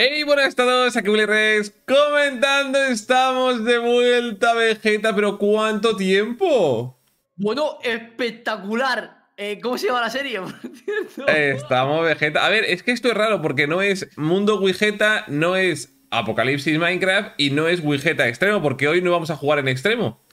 Hey, buenas a todos, aquí Willy Rex comentando, estamos de vuelta Vegeta, pero ¿cuánto tiempo? Bueno, espectacular. Eh, ¿Cómo se llama la serie? por cierto? Estamos Vegeta. A ver, es que esto es raro porque no es Mundo Vegeta, no es Apocalipsis Minecraft y no es Vegeta Extremo, porque hoy no vamos a jugar en Extremo.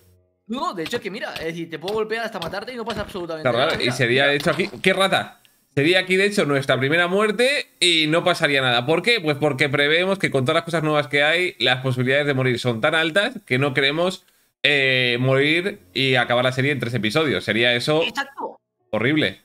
No, de hecho es que mira, es decir, te puedo golpear hasta matarte y no pasa absolutamente nada. Y sería, de hecho, aquí. ¡Qué rata! Sería aquí, de hecho, nuestra primera muerte y no pasaría nada. ¿Por qué? Pues porque preveemos que con todas las cosas nuevas que hay, las posibilidades de morir son tan altas que no queremos eh, morir y acabar la serie en tres episodios. Sería eso Exacto. horrible.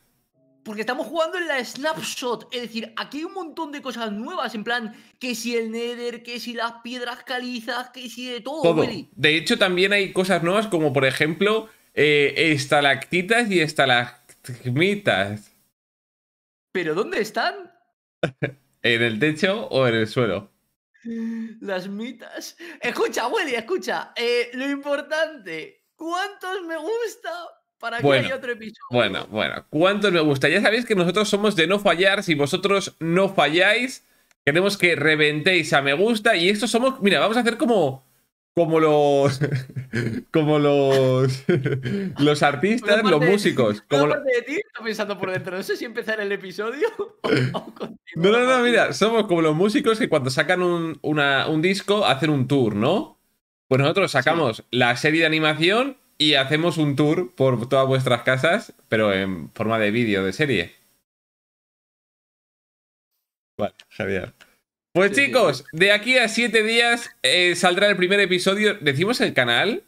Porque estamos jugando en la snapshot. Es decir, aquí hay un montón de cosas nuevas. En plan, que si el Nether, que si las piedras calizas, que si de todo. De hecho, también hay cosas nuevas como, por ejemplo, eh, estalactitas y estalagmitas. ¿Pero dónde están? ¿En el techo o en el suelo? Las mitas. Escucha, Willy, escucha. Eh, lo importante, ¿cuántos me gusta para que haya otro episodio? Bueno, bueno, ¿cuántos me gusta? Ya sabéis que nosotros somos de no fallar. Si vosotros no falláis, queremos que reventéis a me gusta. Y estos somos, mira, vamos a hacer como. Como los. Como los. Los artistas, los músicos. Como lo- de ti está pensando por dentro. No sé si empezar el episodio o, o. No, no, no, mira, somos como los músicos que cuando sacan un, una- un disco hacen un tour, ¿no? Pues nosotros sacamos la serie de animación y hacemos un tour por todas vuestras casas, pero en forma de vídeo, de serie. Vale, genial. Pues Sí, sí, chicos, de aquí a siete días eh, saldrá el primer episodio. ¿Decimos el canal?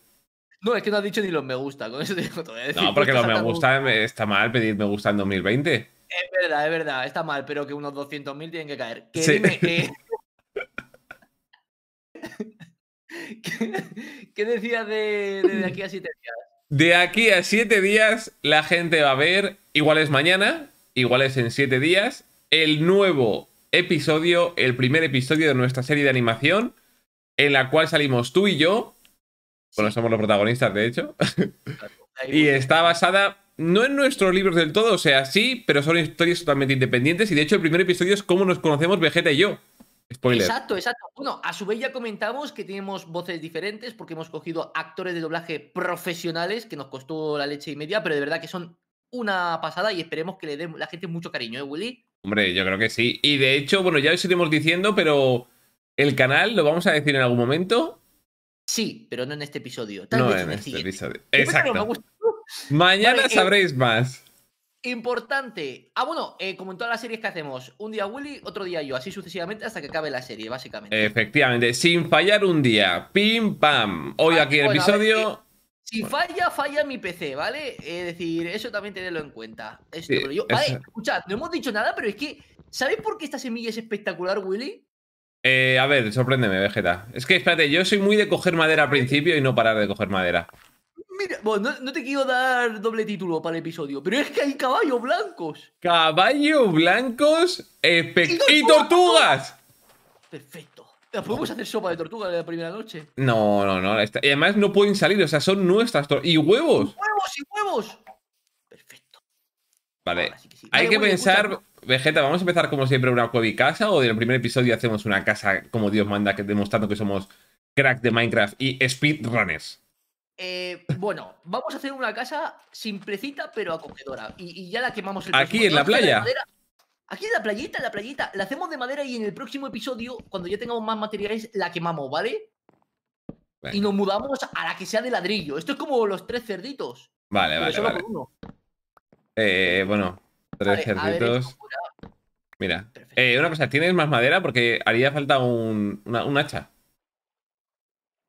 No, es que no has dicho ni los me gusta. Con eso te digo todo. Decir, No, porque tú lo estás me gusta está mal pedir me gusta en 2020. Es verdad, es verdad. Está mal, pero que unos 200.000 tienen que caer. Que Sí. dime, eh, ¿Qué, qué decías de, de, de aquí a siete días? De aquí a siete días, la gente va a ver, igual es mañana, igual es en siete días, el nuevo episodio, el primer episodio de nuestra serie de animación, en la cual salimos tú y yo. Bueno, somos los protagonistas, de hecho. Y está basada, no en nuestros libros del todo, o sea, sí, pero son historias totalmente independientes. Y de hecho, el primer episodio es cómo nos conocemos Vegeta y yo. Spoiler. Exacto, exacto. Bueno, a su vez ya comentamos que tenemos voces diferentes porque hemos cogido actores de doblaje profesionales que nos costó la leche y media, pero de verdad que son una pasada y esperemos que le dé la gente mucho cariño, ¿eh, Willy? Hombre, yo creo que sí. Y de hecho, bueno, ya os iremos diciendo, pero el canal lo vamos a decir en algún momento. Sí, pero no en este episodio. Tal no vez en en este siguiente. episodio. Exacto. Mañana Vale, eh, sabréis más. Importante. Ah, bueno, eh, como en todas las series que hacemos, un día Willy, otro día yo, así sucesivamente hasta que acabe la serie, básicamente. Efectivamente, sin fallar un día. Pim pam. Hoy Vale, aquí el bueno, episodio. Si falla, falla mi PC, ¿vale? Es decir, eso también tenedlo en cuenta. Esto, Sí, pero yo- Vale, escuchad, no hemos dicho nada, pero es que. ¿Sabes por qué esta semilla es espectacular, Willy? Eh, a ver, sorpréndeme, Vegeta. Es que espérate, yo soy muy de coger madera al principio y no parar de coger madera. Mira, bueno, no, no te quiero dar doble título para el episodio, pero es que hay caballos blancos. Caballos blancos ¡Y y tortugas. Perfecto. ¿La ¿Podemos hacer sopa de tortuga de la primera noche? No, no, no. esta- Y además no pueden salir, o sea, son nuestras tortugas. Y huevos. ¡Huevos y huevos! Perfecto. Vale. Ahora sí que sí. Hay Vale, que pensar, Vegeta, vamos a empezar como siempre una cueva y casa o del primer episodio hacemos una casa como Dios manda, que demostrando que somos crack de Minecraft y speedrunners. Eh, bueno, vamos a hacer una casa simplecita pero acogedora. Y, y ya la quemamos el Aquí, próximo- en la playa. madera. Aquí en la playita, en la playita. La hacemos de madera y en el próximo episodio, cuando ya tengamos más materiales, la quemamos, ¿vale? Y nos mudamos a la que sea de ladrillo. Esto es como los tres cerditos. Vale, vale, solo vale. por uno. Eh, bueno, tres Vale, a ver, cerditos. Mira. Eh, una cosa, ¿tienes más madera? Porque haría falta un, una- un hacha.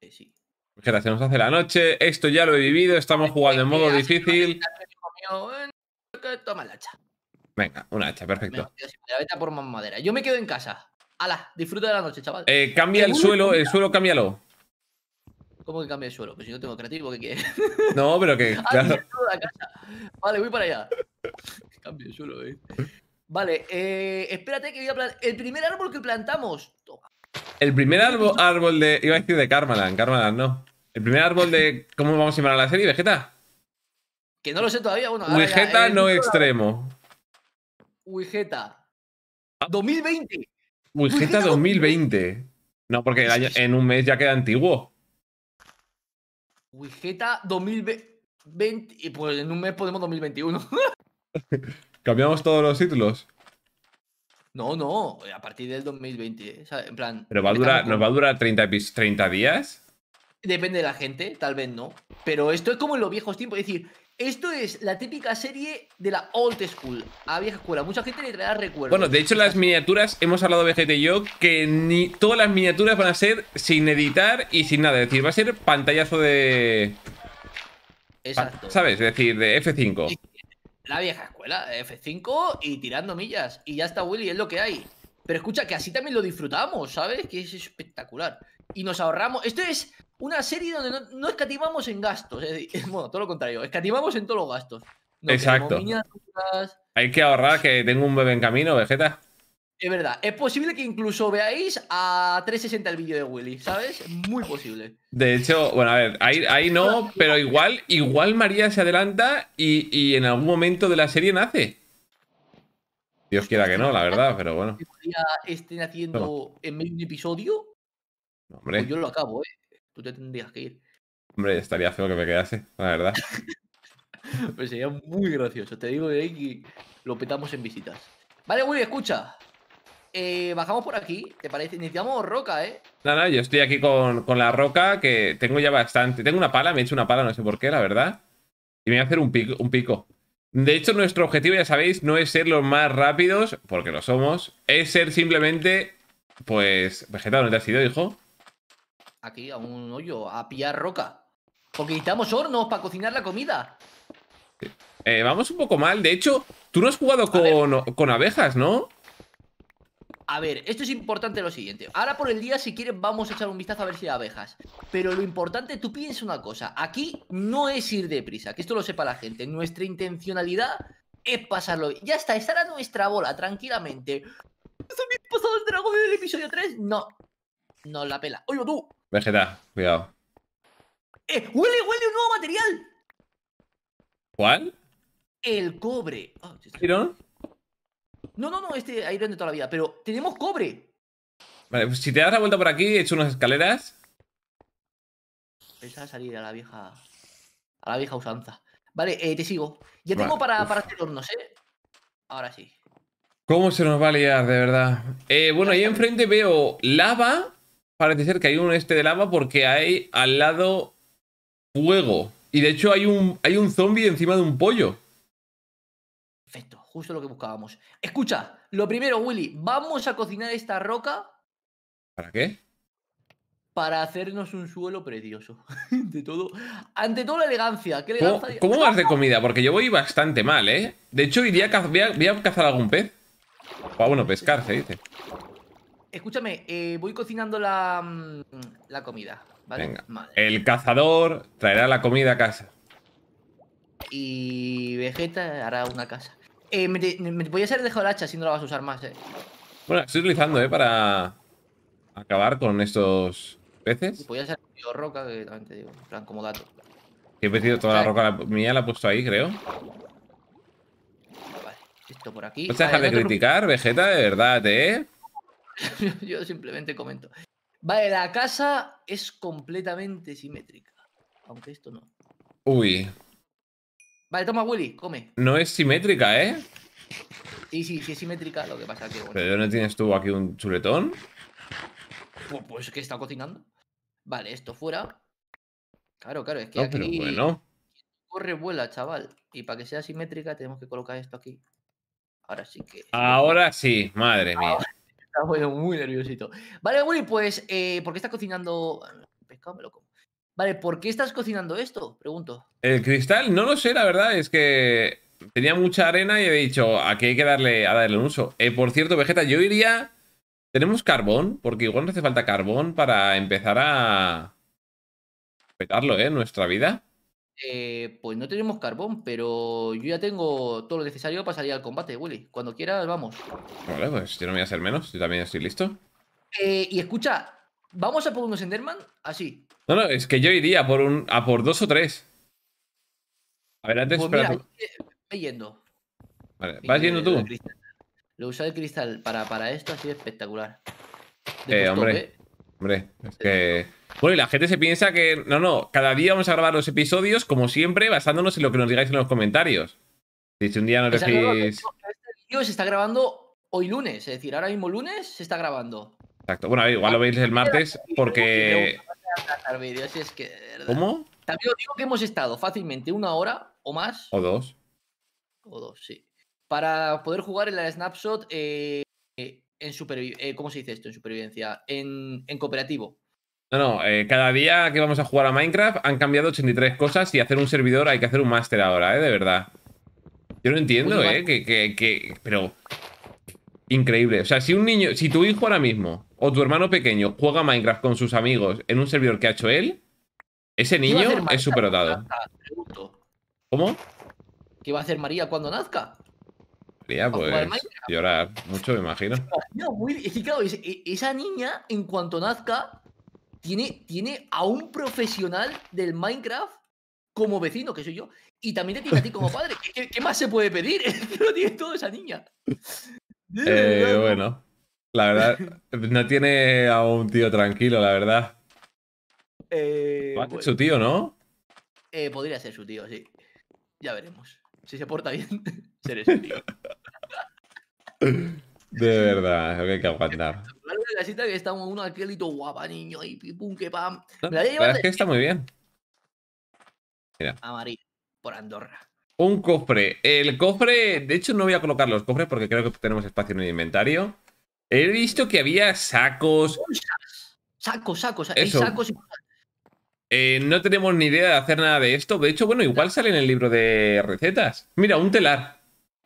Eh, sí. Vegeta, se nos hace la noche. Esto ya lo he vivido. Estamos jugando en modo Eh, difícil. eh, que Toma el hacha. Venga, un hacha, Me perfecto. a por más madera. Yo me quedo en casa. Hala, disfruta de la noche, chaval. Eh, cambia el suelo, el suelo cámbialo. ¿Cómo que cambia el suelo? Pues si no tengo creativo, ¿qué quieres? No, pero que. Ah, claro. casa. Vale, voy para allá. Cambio de suelo, eh. Vale, eh, espérate que voy a plantar. El primer árbol que plantamos. Toma. El primer árbol, árbol de. Iba a decir de Karmaland, Karmaland no. El primer árbol de. ¿Cómo vamos a llamar a la serie? ¿Vegeta? Que no lo sé todavía. Bueno, ya, Vegeta el no extremo. Ah. 2020. Wigeta 2020. No, porque el año- en un mes ya queda antiguo. Wigeta 2020. Y pues en un mes podemos 2021. Cambiamos todos los títulos. No, no, a partir del 2020. o sea, en plan. Pero va a durar, ¿nos va a durar 30, epis- 30 días? Depende de la gente, tal vez no. Pero esto es como en los viejos tiempos. Es decir, esto es la típica serie de la old school, a vieja escuela. Mucha gente le traerá recuerdos. Bueno, de hecho, las miniaturas, hemos hablado Vegeta y yo, que ni todas las miniaturas van a ser sin editar y sin nada. Es decir, va a ser pantallazo de. Exacto. ¿Sabes? Es decir, de F5. La vieja escuela, F5 y tirando millas. Y ya está, Willy, es lo que hay. Pero escucha, que así también lo disfrutamos, ¿sabes? Que es espectacular. Y nos ahorramos. Esto es una serie donde no, no escatimamos en gastos. es bueno, todo lo contrario, escatimamos en todos los gastos. No Exacto. miniaturas. Hay que ahorrar que tengo un bebé en camino, Vegeta. Es verdad, es posible que incluso veáis a 360 el vídeo de Willy, ¿sabes? Muy posible. De hecho, bueno, a ver, ahí, ahí no, pero igual, igual María se adelanta y, y en algún momento de la serie nace. Dios quiera que no, la verdad, pero bueno. Que María estén haciendo en medio de un episodio, No, pues Hombre, yo lo acabo, ¿eh? Tú te tendrías que ir. hombre, estaría feo que me quedase, la verdad. Pues sería muy gracioso. Te digo de ahí que lo petamos en visitas. Vale, Willy, escucha. Eh, bajamos por aquí, ¿te parece? Necesitamos roca, ¿eh? No, no, yo estoy aquí con, con la roca que tengo ya bastante. Tengo una pala, me he hecho una pala, no sé por qué, la verdad. Y me voy a hacer un pico. Un pico. De hecho, nuestro objetivo, ya sabéis, no es ser los más rápidos, porque lo somos. Es ser simplemente, pues, Vegeta, ¿dónde te has ido, hijo? Aquí, a un hoyo, a pillar roca. Porque necesitamos hornos para cocinar la comida. Eh, vamos un poco mal. De hecho, tú no has jugado con, con abejas, ¿no? A ver, esto es importante lo siguiente. Ahora por el día, si quieres, vamos a echar un vistazo a ver si hay abejas. Pero lo importante, tú piensas una cosa. Aquí no es ir deprisa, que esto lo sepa la gente. Nuestra intencionalidad es pasarlo. Ya está, estar a nuestra bola, tranquilamente. ¿Eso me ha pasado el dragón del episodio 3? No. No la pela. Oye, tú. Vegeta, cuidado. ¡Eh! ¡Huele, huele un nuevo material! ¿Cuál? El cobre. ¿Iron? No, no, no, este Iron de toda la vida. Pero tenemos cobre. Vale, pues si te das la vuelta por aquí, he hecho unas escaleras. Pensaba salir a la vieja. A la vieja usanza. Vale, eh, te sigo. Ya Vale, tengo para, uf. para hacer hornos, ¿eh? Ahora sí. ¿Cómo se nos va a liar, de verdad? Eh, bueno, ahí enfrente veo lava. Parece ser que hay un este de lava porque hay al lado fuego. Y de hecho hay un, hay un zombie encima de un pollo. Perfecto, justo lo que buscábamos. Escucha, lo primero, Willy, vamos a cocinar esta roca ¿Para qué? para hacernos un suelo precioso. ante todo, ante todo la elegancia. ¿Qué ¿Cómo, elegancia? cómo vas de comida? Porque yo voy bastante mal, ¿eh? De hecho, iría a caz- voy, a, voy a cazar algún pez. O, bueno, pescar, se dice. Escúchame, eh, voy cocinando la, mm, la comida, ¿vale? Venga. El cazador traerá la comida a casa. Y Vegeta hará una casa. Eh, me, te- me podías haber dejado el hacha si no la vas a usar más, eh. Bueno, estoy utilizando, ¿eh? Para acabar con estos peces. podías haber metido roca, que también te digo, en plan, como dato. He metido toda la roca mía, la he puesto ahí, creo. Vale, esto por aquí. ¿Puedes dejar Vale, de no te criticar, Vegeta? De verdad, ¿eh? Yo simplemente comento. Vale, la casa es completamente simétrica. Aunque esto no. Uy, Vale, toma, Willy, come. no es simétrica, ¿eh? Sí, sí, sí es simétrica, lo que pasa que, bueno, ¿Pero de dónde tienes tú aquí un chuletón? pues, pues que está cocinando. Vale, esto fuera. Claro, claro, es que No, pero aquí bueno. corre, vuela, chaval. Y para que sea simétrica tenemos que colocar esto aquí. Ahora sí que... Ahora sí, madre mía. Está bueno, muy nerviosito. Vale, Willy, pues, eh, ¿por qué estás cocinando? Pescado me lo como. Vale, ¿por qué estás cocinando esto? Pregunto. El cristal, no lo sé, la verdad, es que tenía mucha arena y he dicho, aquí hay que darle a darle un uso. Eh, por cierto, Vegeta, yo iría. ¿Tenemos carbón? Porque igual nos hace falta carbón para empezar a. petarlo, ¿eh? Nuestra vida. Eh, pues no tenemos carbón, pero yo ya tengo todo lo necesario para salir al combate, Willy. Cuando quieras, vamos. Vale, pues yo no me voy a hacer menos, yo también estoy listo. Eh, y escucha, ¿vamos a por unos Enderman? Así. No, no, es que yo iría por un, a por dos o tres. A ver, antes, Pues espera mira, tú. eh, yendo. Vale, ¿vas yendo lo tú? Lo usa el cristal para, para esto, así espectacular. De Eh, top, hombre. ¿eh? Hombre, es que. Bueno, y la gente se piensa que. No, no, cada día vamos a grabar los episodios, como siempre, basándonos en lo que nos digáis en los comentarios. Si un día nos decís. Este vídeo se está grabando hoy lunes, es decir, ahora mismo lunes se está grabando. Exacto. Bueno, a ver, igual lo veis el martes, porque. ¿Cómo? También os digo que hemos estado fácilmente una hora o más, O dos. o dos, sí, para poder jugar en la Snapshot eh, eh, en supervivencia. ¿Cómo se dice esto? En supervivencia. En, en cooperativo. No, no, eh, cada día que vamos a jugar a Minecraft han cambiado 83 cosas y hacer un servidor hay que hacer un máster ahora, ¿eh? De verdad. Yo no entiendo, ¿eh? Que, que, que- Pero. Increíble. O sea, si un niño. Si tu hijo ahora mismo o tu hermano pequeño juega a Minecraft con sus amigos en un servidor que ha hecho él, ese ¿Qué va a hacer niño es? Pregunto. ¿Cómo? ¿Qué va a hacer María cuando nazca? María, ¿A jugar pues. Llorar mucho, me imagino. No, muy- es que claro, e- esa niña, en cuanto nazca, tiene, tiene a un profesional del Minecraft como vecino, que soy yo. Y también te tiene a ti como padre. ¿Qué, más se puede pedir? Lo tiene todo esa niña. Eh, bueno. La verdad, no tiene a un tío tranquilo, la verdad. Eh, bueno, su tío, ¿no? eh, podría ser su tío, sí. Ya veremos. Si se porta bien, seré su tío. De verdad, lo que hay que aguantar. La casita que está un aquelito guapa, niño, y pum, que pam. No, la verdad es que está muy bien. a María, por Andorra. Un cofre. El cofre, de hecho no voy a colocar los cofres porque creo que tenemos espacio en el inventario. He visto que había sacos. Sacos, sacos. Hay sacos y Eh, no tenemos ni idea de hacer nada de esto. De hecho, bueno, igual sale en el libro de recetas. Mira, un telar.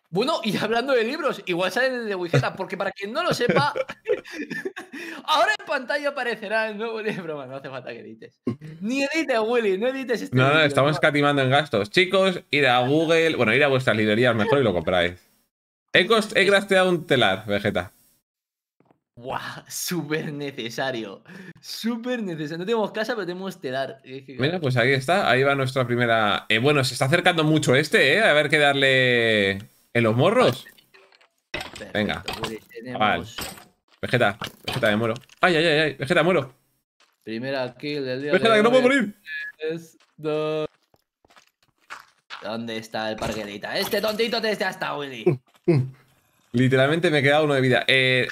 Bueno, y hablando de libros, igual sale el de Wigeta, porque para quien no lo sepa, ahora en pantalla aparecerá el nuevo libro. Broma, no hace falta que edites. Ni edites, Willy, no edites este No, no, estamos no. escatimando en gastos. Chicos, ir a Google, bueno, ir a vuestras librerías mejor y lo compráis. He, cost- he crafteado un telar, Vegeta. Buah, súper necesario. Súper necesario. No tenemos casa, pero tenemos telar. Que, Mira, pues ahí está, ahí va nuestra primera. Eh, bueno, se está acercando mucho este, ¿eh? A ver qué darle en los morros. perfecto, venga. Tenemos Vale. Vegeta, Vegeta, me muero. Ay, ay, ay, ay, Vegeta, muero. primera kill del día. Vegeta, de que no puedo morir. Tres, dos. ¿Dónde está el parguelita? Este tontito desde hasta Willy. Literalmente me he quedado uno de vida. Eh...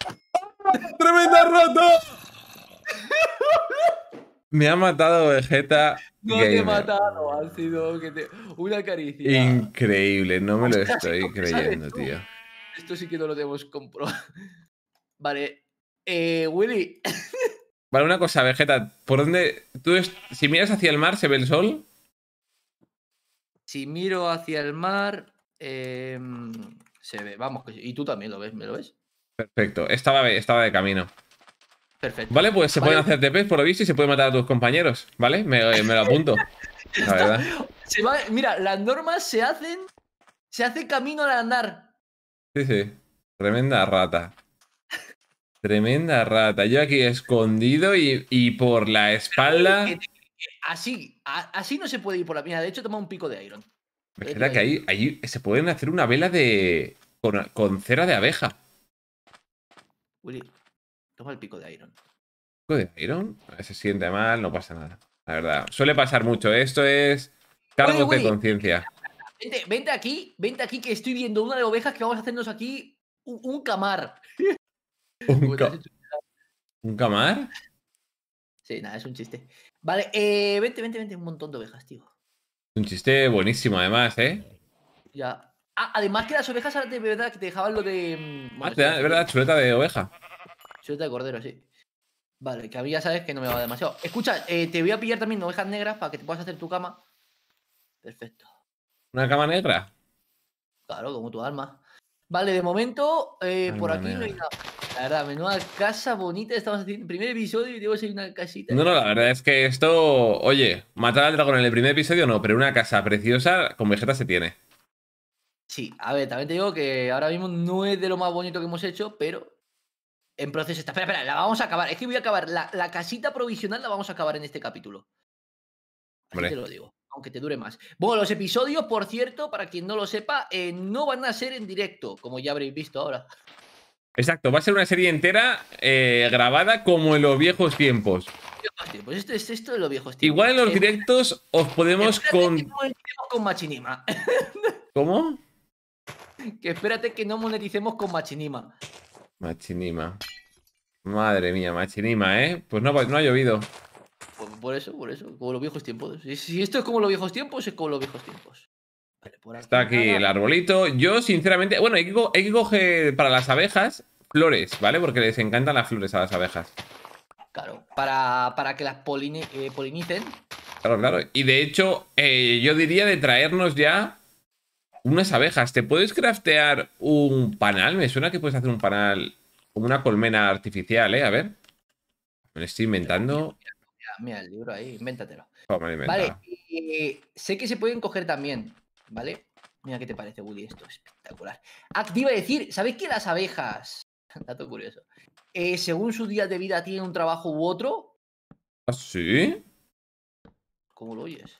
¡Tremenda rata! Me ha matado Vegeta. No te he matado, ha sido que te... una caricia. Increíble, no me lo estoy ¿cómo sabes creyendo, tío. Esto sí que no lo debemos comprobar. Vale. Eh, Willy, Vale, una cosa, Vegeta, ¿por dónde? Tú es- si miras hacia el mar, ¿se ve el sol? si miro hacia el mar, em, se ve. Vamos, y tú también lo ves, ¿me lo ves? Perfecto, estaba, estaba de camino. Perfecto. Vale, pues se Vale. pueden hacer TPs por lo visto y se puede matar a tus compañeros, ¿vale? Me, me lo apunto. La verdad. Se va- mira, las normas se hacen. Se hace camino al andar. Sí, sí. Tremenda rata. Tremenda rata. Yo aquí escondido y, y por la espalda. Así, a- así no se puede ir por la mina. De hecho, toma un pico de iron. Vegeta, que ahí, ahí se pueden hacer una vela de. con, con cera de abeja. Willy, toma el pico de iron. ¿Pico de Iron? Se siente mal, no pasa nada. La verdad. Suele pasar mucho. Esto es. Cargos Oye, de conciencia. Vente, vente aquí, vente aquí que estoy viendo una de ovejas que vamos a hacernos aquí un, un camar. ¿Un, ca- camar? Sí, nada, es un chiste. Vale, eh, vente, vente, vente, un montón de ovejas, tío. Un chiste buenísimo, además, ¿eh? Ya. Ah, además que las ovejas ahora de verdad que te dejaban lo de. mm, Ah, bueno, te da- es verdad, chuleta de oveja. Chuleta de cordero, sí. Vale, que a mí ya sabes que no me va demasiado. Escucha, eh, te voy a pillar también ovejas negras para que te puedas hacer tu cama. Perfecto. ¿Una cama negra? Claro, como tu alma. Vale, de momento, eh, por aquí no hay nada. La verdad, menuda casa bonita. Estamos haciendo. Primer episodio y tenemos ahí una casita. No, no, la verdad es que esto. Oye, matar al dragón en el primer episodio no, pero una casa preciosa con Vegeta se tiene. Sí, a ver, también te digo que ahora mismo no es de lo más bonito que hemos hecho, pero en proceso está. Espera, espera, la vamos a acabar. Es que voy a acabar. La, la casita provisional la vamos a acabar en este capítulo. Así Hombre. te lo digo. aunque te dure más. Bueno, los episodios, por cierto, para quien no lo sepa, eh, no van a ser en directo, como ya habréis visto ahora. Exacto, va a ser una serie entera eh, grabada como en los viejos tiempos. Tiempos, Esto es esto de los viejos tiempos. Igual en los Eh, directos os podemos espérate con... que no moneticemos con Machinima. ¿Cómo? que espérate que no moneticemos con Machinima. Machinima. Madre mía, Machinima, ¿eh? Pues no, no ha llovido. Por, por eso, por eso, como los viejos tiempos. Si, si esto es como los viejos tiempos, es como los viejos tiempos. Vale, por Está aquí nada. el arbolito. Yo, sinceramente, bueno, hay que, hay que coger para las abejas flores, ¿vale? Porque les encantan las flores a las abejas. Claro, para, para que las poline- eh, polinicen. Claro, claro. Y de hecho, eh, yo diría de traernos ya unas abejas. ¿Te puedes craftear un panal? Me suena que puedes hacer un panal como una colmena artificial, ¿eh? A ver. Me lo estoy inventando. Mira, mira el libro ahí, invéntatelo. Oh. Vale, eh, sé que se pueden coger también, ¿vale? Mira qué te parece, Willy, esto es espectacular. Ah, te iba a decir, ¿sabéis que las abejas, dato curioso, eh, según sus días de vida tienen un trabajo u otro? ¿Ah, sí? ¿Cómo lo oyes?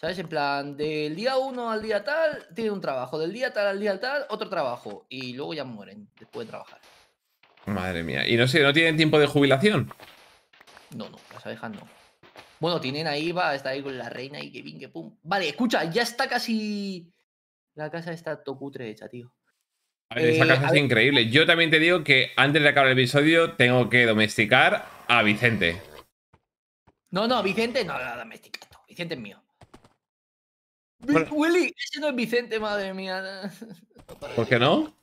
¿Sabes? En plan, del día 1 al día tal, tienen un trabajo, del día tal al día tal, otro trabajo, y luego ya mueren después de trabajar. Madre mía. Y no sé, ¿no tienen tiempo de jubilación? No, no, las abejas no. Bueno, tienen ahí, va, está ahí con la reina y que ping, que pum. Vale, escucha, ya está casi. La casa está tocutre hecha, tío. A ver, esa Eh, casa es ver. increíble. Yo también te digo que antes de acabar el episodio tengo que domesticar a Vicente. No, no, Vicente, no, la domestica esto. Vicente es mío. Bueno. Willy, ese no es Vicente, madre mía. ¿Por qué no?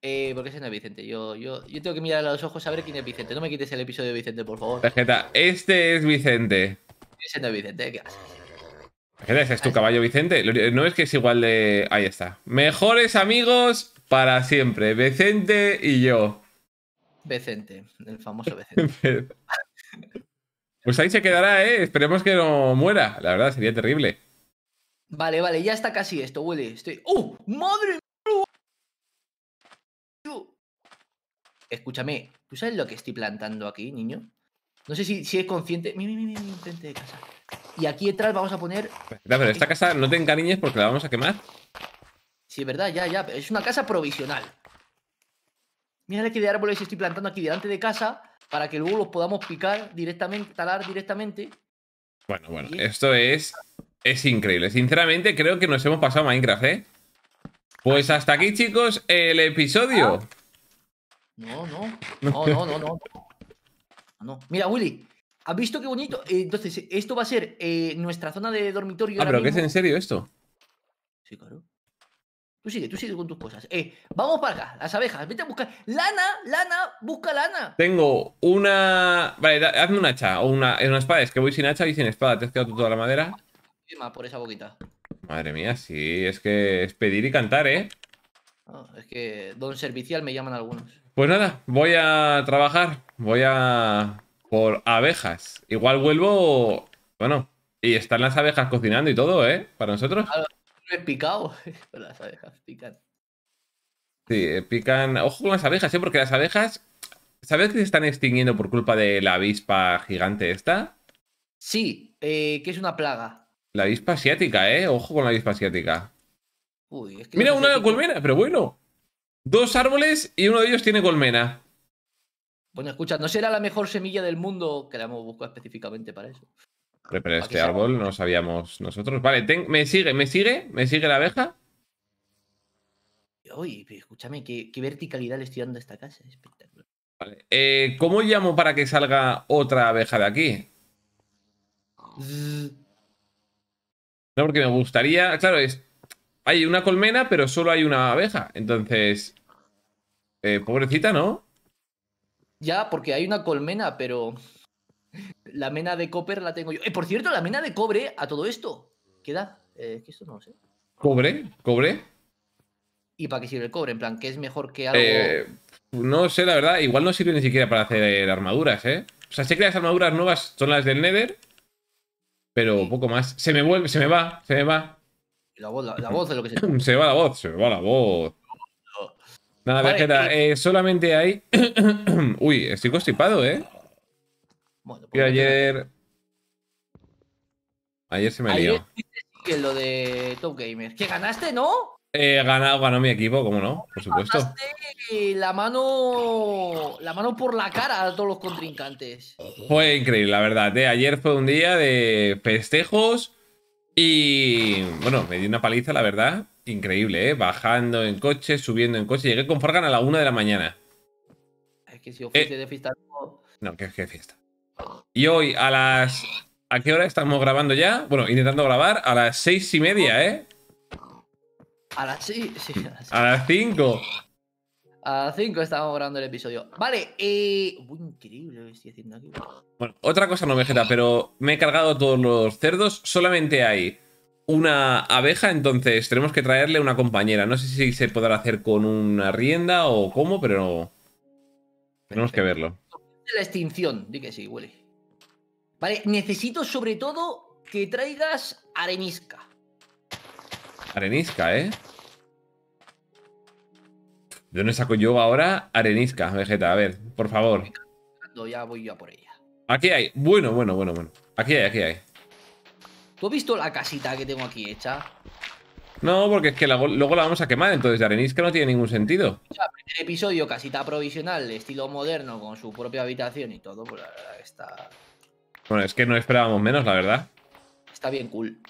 Eh, porque ese no es Vicente. Yo, yo, yo tengo que mirar a los ojos a ver quién es Vicente. No me quites el episodio de Vicente, por favor. Vegeta, este es Vicente. Ese no es Vicente, ¿qué haces? Vegeta, ese es tu caballo Vicente. No es que es igual de. Ahí está. Mejores amigos para siempre. Vicente y yo. Vicente, el famoso Vicente. Pues ahí se quedará, ¿eh? Esperemos que no muera. La verdad, sería terrible. Vale, vale, ya está casi esto, Willy. Estoy. ¡Oh! ¡Madre mía! Escúchame, ¿tú sabes lo que estoy plantando aquí, niño? No sé si, si es consciente. Mira, mira, mira, enfrente de casa. Y aquí detrás vamos a poner. Pero esta casa no te encariñes porque la vamos a quemar. Sí, es verdad, ya, ya. Es una casa provisional. Mira qué de árboles estoy plantando aquí delante de casa para que luego los podamos picar directamente, talar directamente. Bueno, bueno, esto es. Es increíble. Sinceramente, creo que nos hemos pasado Minecraft, ¿eh? Pues hasta aquí, chicos, el episodio. No, no. No, no, no, no. No. Mira, Willy, ¿has visto qué bonito? Eh, entonces, esto va a ser eh, nuestra zona de dormitorio. Ah, pero que es mismo. en serio esto. Sí, claro. Tú sigue, tú sigue con tus cosas. Eh, vamos para acá, las abejas. Vete a buscar. Lana, lana, busca lana. Tengo una. Vale, da- hazme un hacha o una, una espada. Es que voy sin hacha y sin espada. Te has quedado tú toda la madera. Por esa boquita. Madre mía, sí, es que es pedir y cantar, ¿eh? No, es que don servicial me llaman algunos. Pues nada, voy a trabajar. Voy a. por abejas. Igual vuelvo. Bueno, y están las abejas cocinando y todo, ¿eh? Para nosotros. No he picado. Pero las abejas pican. Sí, pican. Ojo con las abejas, ¿eh? Porque las abejas. ¿Sabes que se están extinguiendo por culpa de la avispa gigante esta? Sí, eh, que es una plaga. La avispa asiática, ¿eh? Ojo con la avispa asiática. Uy, es que Mira, una asiáticos- colmena, pero bueno. Dos árboles y uno de ellos tiene colmena. Bueno, escucha, no será la mejor semilla del mundo que la hemos buscado específicamente para eso. Pero este árbol no sabíamos nosotros. Vale, ten- me sigue, me sigue, me sigue la abeja. Pero escúchame, ¿qué, qué verticalidad le estoy dando a esta casa. es Espectacular. Vale. eh, ¿Cómo llamo para que salga otra abeja de aquí? No, porque me gustaría. Claro, es. Hay una colmena, pero solo hay una abeja. Entonces. eh, pobrecita, ¿no? Ya, porque hay una colmena, pero la mena de copper la tengo yo. Eh, por cierto, la mena de cobre a todo esto. ¿Qué da? Eh, es que esto no lo sé. Cobre, cobre. ¿Y para qué sirve el cobre? En plan, ¿qué es mejor que algo? Eh, no sé, la verdad. Igual no sirve ni siquiera para hacer armaduras, ¿eh? O sea, sé que las armaduras nuevas son las del Nether. Pero poco más. Se me vuelve, se me va, se me va. La voz, la, la voz de lo que se. Se va la voz, se me va la voz. Nada, Vale, Vegeta, eh, solamente hay. Uy, estoy constipado, ¿eh? Bueno, pues ayer. Ayer se me Ayer lió. en lo de Top Gamer. ¿Que ganaste, no? He ganado, ganó mi equipo, ¿cómo no? Por supuesto. La mano. La mano por la cara a todos los contrincantes. Fue increíble, la verdad. ¿eh? Ayer fue un día de festejos y. Bueno, me di una paliza, la verdad. Increíble, ¿eh? Bajando en coche, subiendo en coche. Llegué con Fargan a la una de la mañana. Es que si os fuiste de fiesta. no- No, qué fiesta. Y hoy a las. ¿A qué hora estamos grabando ya? Bueno, intentando grabar a las seis y media, ¿eh? A las sí, sí, a las- A las cinco. a las 5 estábamos grabando el episodio. Vale, eh. Uy, increíble lo que estoy haciendo aquí. Bueno, otra cosa no vegeta, pero me he cargado todos los cerdos. Solamente hay una abeja, entonces tenemos que traerle una compañera. No sé si se podrá hacer con una rienda o cómo, pero tenemos que verlo. La extinción, di que sí, huele. Vale, necesito sobre todo que traigas arenisca. Arenisca, ¿eh? ¿De dónde saco yo ahora arenisca, Vegeta? A ver, por favor. No, ya voy yo a por ella. Aquí hay. Bueno, bueno, bueno, bueno. Aquí hay, aquí hay. ¿Tú has visto la casita que tengo aquí hecha? No, porque es que la- luego la vamos a quemar, entonces de arenisca no tiene ningún sentido. El episodio casita provisional, de estilo moderno, con su propia habitación y todo, pues la verdad que está, Bueno, es que no esperábamos menos, la verdad. está bien cool.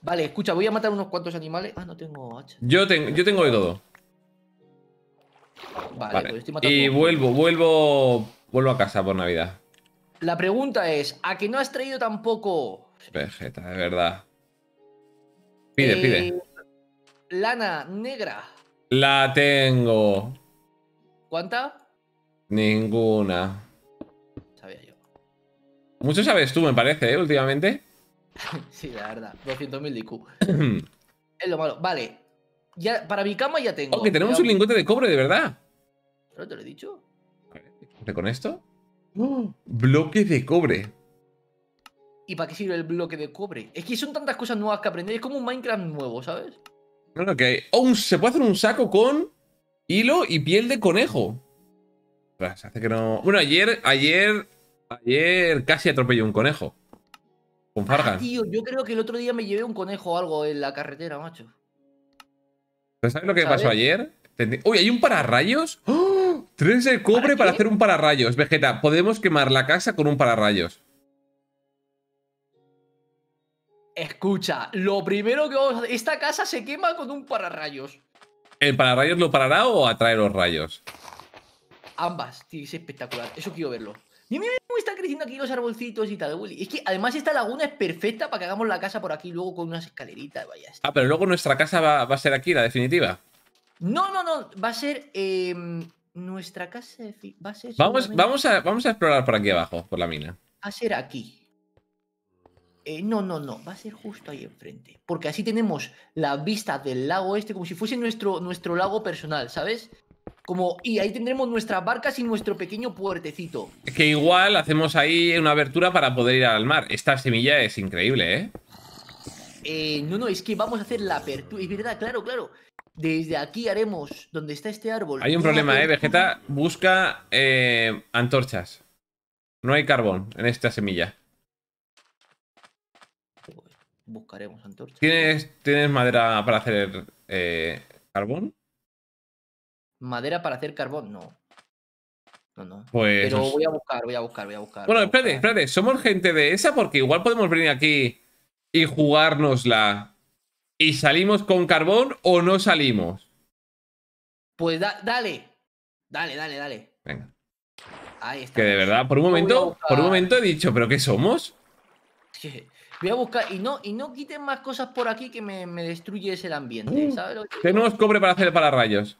Vale, escucha, voy a matar unos cuantos animales. Ah, no tengo hacha. Yo, ten- yo tengo de todo. Vale, Vale. pues estoy matando. Y vuelvo, vuelvo. Vuelvo a casa por Navidad. La pregunta es: ¿a que no has traído tampoco. Vegeta, de verdad. Pide, eh, pide. Lana negra. La tengo. ¿Cuánta? Ninguna. Sabía yo. Mucho sabes tú, me parece, ¿eh? Últimamente. Sí, la verdad. 200.000 de IQ. Es lo malo. Vale. Ya, para mi cama ya tengo. Oh, que tenemos un lingote de cobre, de verdad. ¿No te lo he dicho? ¿Qué con esto? ¡Oh! Bloque de cobre. ¿Y para qué sirve el bloque de cobre? Es que son tantas cosas nuevas que aprender. Es como un Minecraft nuevo, ¿sabes? No, no, que. Oh, se puede hacer un saco con hilo y piel de conejo. Ostras, hace que no. Bueno, ayer, ayer. Ayer casi atropellé un conejo. Con Ah, tío, yo creo que el otro día me llevé un conejo o algo en la carretera, macho. ¿Pero sabes lo que ¿Sabes? pasó ayer? Uy, hay un pararrayos. ¡Oh! Tres de cobre ¿Para para hacer un pararrayos. Vegeta, podemos quemar la casa con un pararrayos. Escucha, lo primero que vamos a hacer. Esta casa se quema con un pararrayos. ¿El pararrayos lo parará o atrae los rayos? Ambas, tío, es espectacular. Eso quiero verlo. Mira cómo están creciendo aquí los arbolcitos y tal, Willy. Es que además esta laguna es perfecta para que hagamos la casa por aquí luego con unas escaleritas. Vaya. Ah, pero luego nuestra casa va, va a ser aquí, la definitiva. No, no, no. Va a ser em, nuestra casa. Va a ser. Vamos, vamos, a, vamos a explorar por aquí abajo, por la mina. Va a ser aquí. Eh, no, no, no. Va a ser justo ahí enfrente. Porque así tenemos la vista del lago este como si fuese nuestro, nuestro lago personal, ¿sabes? Como, y ahí tendremos nuestras barcas y nuestro pequeño puertecito. Que igual hacemos ahí una abertura para poder ir al mar. Esta semilla es increíble, ¿eh? Eh, no, no, es que vamos a hacer la apertura. Es verdad, claro, claro. Desde aquí haremos, donde está este árbol. Hay un problema, ¿eh? Vegeta busca eh, antorchas. No hay carbón en esta semilla. Buscaremos antorchas. ¿Tienes, ¿tienes madera para hacer eh, carbón? Madera para hacer carbón, no. No, no. Pues. Pero voy a buscar, voy a buscar, voy a buscar. Bueno, a espérate, buscar. espérate. ¿Somos gente de esa? Porque igual podemos venir aquí y jugárnosla. ¿Y salimos con carbón o no salimos? Pues da- dale. Dale, dale, dale. Venga. Ahí está. Que de verdad, por un momento, buscar- por un momento he dicho, ¿pero qué somos? Voy a buscar. Y no, y no quiten más cosas por aquí que me, me destruyes el ambiente. Uh, ¿Sabes lo que te digo? Tenemos cobre para hacer pararrayos.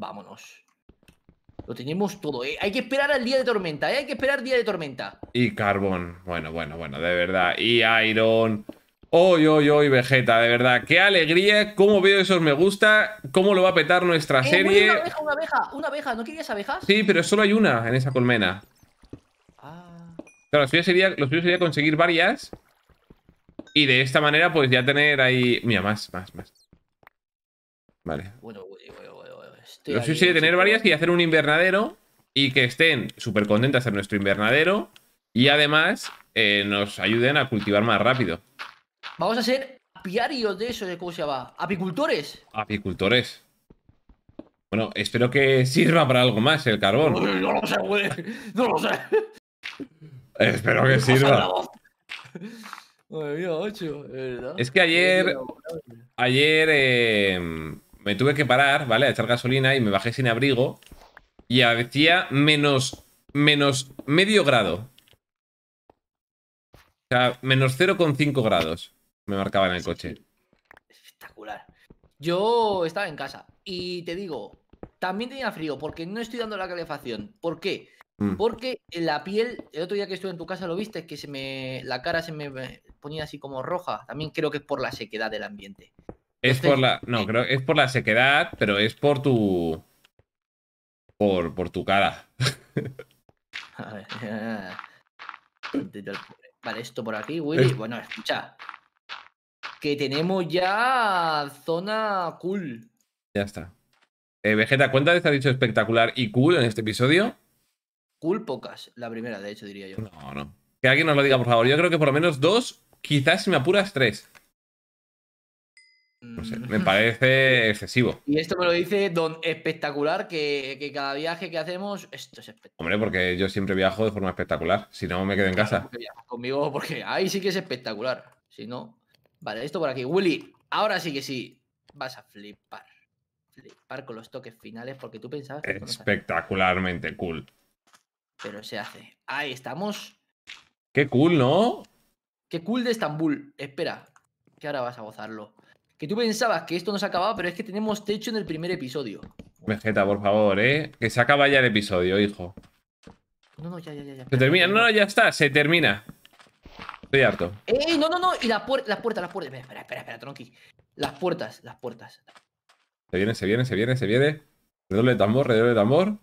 Vámonos. Lo tenemos todo, ¿eh? Hay que esperar al día de tormenta, ¿eh? Hay que esperar día de tormenta. Y carbón. Bueno, bueno, bueno, de verdad. Y iron. Hoy, hoy, hoy, Vegeta, de verdad. Qué alegría. Cómo veo esos me gusta. Cómo lo va a petar nuestra Eh, serie. una abeja, una abeja, una abeja. ¿No querías abejas? Sí, pero solo hay una en esa colmena. Ah. Claro, lo suyo sería, lo suyo sería conseguir varias. Y de esta manera, pues ya tener ahí. Mira, más, más, más. Vale. Bueno, bueno, estoy Lo suyo sería tener varias y hacer un invernadero. Y que estén súper contentas en nuestro invernadero. Y además, eh, nos ayuden a cultivar más rápido. Vamos a ser apiarios de eso, de cómo se llama. Apicultores. Apicultores. Bueno, espero que sirva para algo más el carbón. No lo sé, güey. No lo sé. Espero que sirva. Madre mía, ocho, ¿verdad? Es que ayer, ayer eh, me tuve que parar, ¿vale? A echar gasolina y me bajé sin abrigo. Y hacía menos, menos medio grado. O sea, menos 0,5 grados me marcaba en el coche. Espectacular. Yo estaba en casa y te digo, también tenía frío porque no estoy dando la calefacción. ¿Por qué? Mm. Porque la piel, el otro día que estuve en tu casa lo viste, que se me, la cara se me ponía así como roja. También creo que es por la sequedad del ambiente. Es por la. No, creo es por la sequedad, pero es por tu. Por, por tu cara. A ver, Vale, esto por aquí, Willy. Es- Bueno, escucha. Que tenemos ya zona cool. Ya está. Eh, Vegeta, ¿cuántas veces has dicho espectacular y cool en este episodio? Cool pocas, la primera, de hecho, diría yo. No, no. Que alguien nos lo diga, por favor. Yo creo que por lo menos dos, quizás si me apuras tres. No sé, me Mm. parece excesivo. Y esto me lo dice Don Espectacular, que, que cada viaje que hacemos, esto es espectacular. Hombre, porque yo siempre viajo de forma espectacular. Si no, me quedo en casa. Porque Conmigo, porque ahí sí que es espectacular. Si no. Vale, esto por aquí. Willy, ahora sí que sí. Vas a flipar. Flipar con los toques finales, porque tú pensabas que Espectacularmente cool. Pero se hace. Ahí estamos. Qué cool, ¿no? Qué cool de Estambul. Espera, que ahora vas a gozarlo. Que tú pensabas que esto no se acababa, pero es que tenemos techo en el primer episodio. Vegeta, por favor, ¿eh? Que se acaba ya el episodio, hijo. No, no, ya, ya, ya. ya. Se termina. No, no, ya está, se termina. Estoy harto. ¡Ey! No, no, no. Y las, puer- las puertas, las puertas. Espera, espera, espera, tronqui. Las puertas, las puertas. Se viene, se viene, se viene, se viene. Redoble de tambor, redoble de tambor.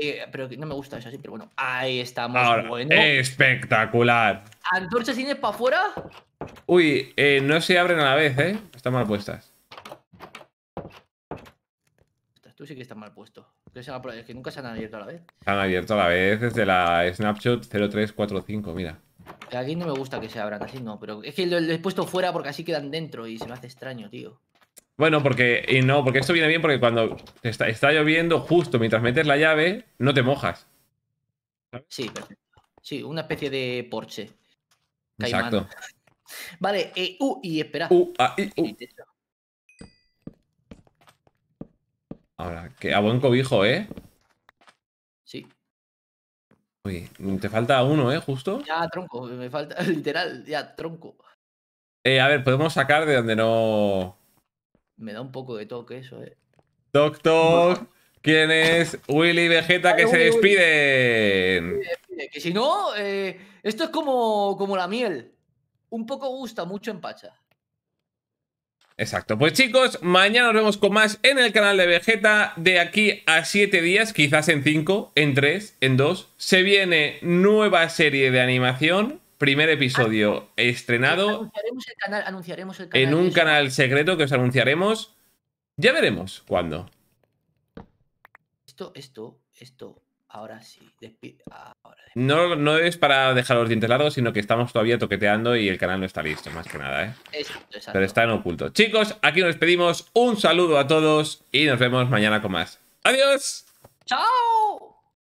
Eh, pero no me gusta eso así, pero bueno. Ahí estamos. Ahora, bueno. espectacular. ¿Antorchas tienes para afuera? Uy, eh, no se abren a la vez, ¿eh? Están mal puestas. Ostras, tú sí que estás mal puesto. Se han es que nunca se han abierto a la vez. Están abiertos a la vez desde la Snapshot 0345, mira. Aquí no me gusta que se abran así, no. Pero es que lo, lo he puesto fuera porque así quedan dentro y se me hace extraño, tío. Bueno, porque. Y no, porque esto viene bien porque cuando está, está lloviendo justo mientras metes la llave, no te mojas. Sí, perfecto. Sí, una especie de Porsche. Caimán. Exacto. Vale, eh, uh, y espera. Uh, ah, y, uh. Ahora, que a buen cobijo, ¿eh? Sí. Uy, te falta uno, ¿eh? Justo. Ya, tronco, me falta, literal, ya, tronco. Eh, a ver, podemos sacar de donde no. Me da un poco de toque eso, eh. Toc, toc. ¿Quién es? Willy Vegeta que Ay, se despiden. Que si no, eh, esto es como, como la miel. Un poco gusta, mucho empacha. Exacto. Pues chicos, mañana nos vemos con más en el canal de Vegeta. De aquí a 7 días, quizás en 5, en 3, en 2, se viene nueva serie de animación. Primer episodio estrenado Anunciaremos el canal, anunciaremos el canal. en un canal secreto que os anunciaremos. Ya veremos cuándo. Esto, esto, esto. Ahora sí. Ahora. No, no es para dejar los dientes largos, sino que estamos todavía toqueteando y el canal no está listo, más que nada, ¿eh? Exacto, exacto. Pero está en oculto. Chicos, aquí nos despedimos. Un saludo a todos y nos vemos mañana con más. ¡Adiós! ¡Chao!